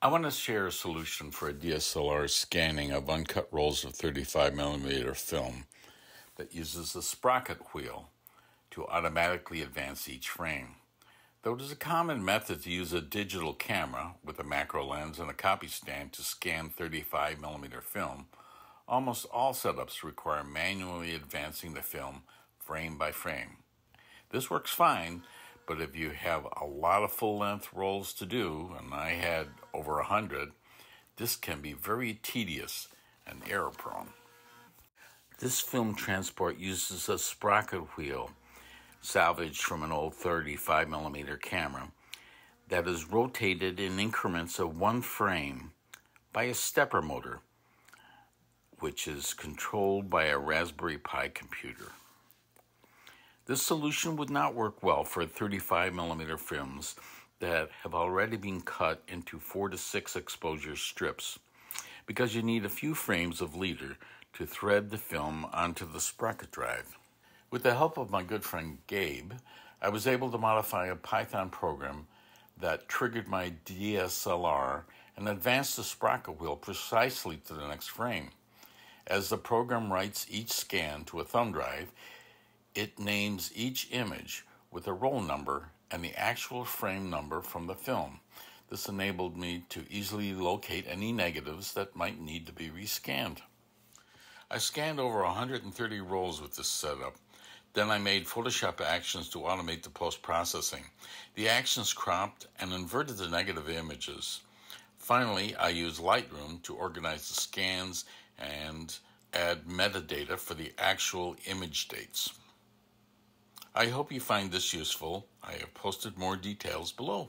I want to share a solution for a DSLR scanning of uncut rolls of 35mm film that uses a sprocket wheel to automatically advance each frame. Though it is a common method to use a digital camera with a macro lens and a copy stand to scan 35mm film, almost all setups require manually advancing the film frame by frame. This works fine but if you have a lot of full length rolls to do, and I had over a hundred, this can be very tedious and error prone. This film transport uses a sprocket wheel salvaged from an old 35 millimeter camera that is rotated in increments of one frame by a stepper motor, which is controlled by a Raspberry Pi computer. This solution would not work well for 35 millimeter films that have already been cut into four to six exposure strips because you need a few frames of leader to thread the film onto the sprocket drive. With the help of my good friend Gabe, I was able to modify a Python program that triggered my DSLR and advanced the sprocket wheel precisely to the next frame. As the program writes each scan to a thumb drive, it names each image with a roll number and the actual frame number from the film. This enabled me to easily locate any negatives that might need to be rescanned. I scanned over 130 rolls with this setup. Then I made Photoshop actions to automate the post processing. The actions cropped and inverted the negative images. Finally, I used Lightroom to organize the scans and add metadata for the actual image dates. I hope you find this useful. I have posted more details below.